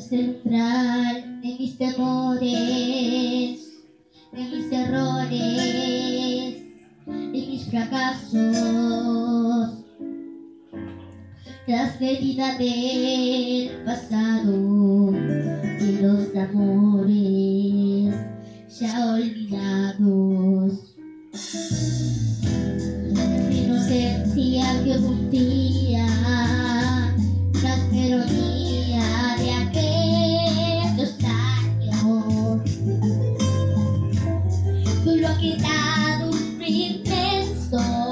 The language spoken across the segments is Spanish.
central de mis temores, de mis errores, de mis fracasos, las heridas del pasado y los amores ya olvidados. La inocencia que cumplí para o pensou.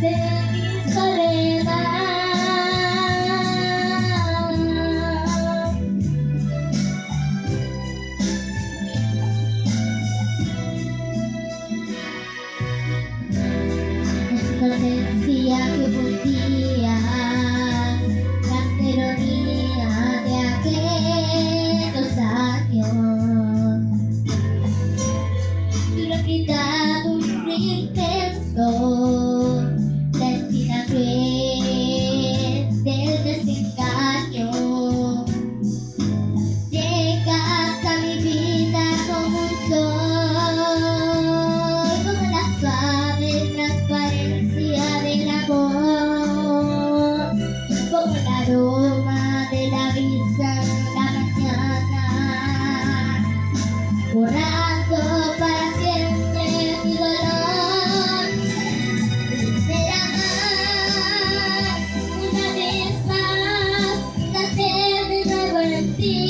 Yeah. de la Virgen la mañana, borrando para siempre mi dolor. De amar una vez más, nacer de nuevo en ti.